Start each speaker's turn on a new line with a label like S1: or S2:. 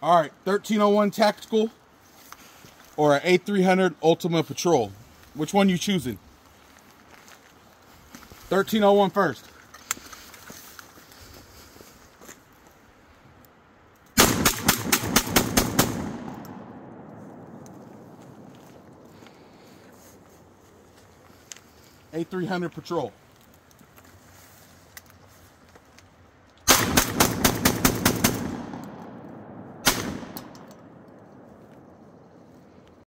S1: All right, 1301 Tactical or an A300 Ultima Patrol. Which one you choosing? 1301 first. A300 Patrol.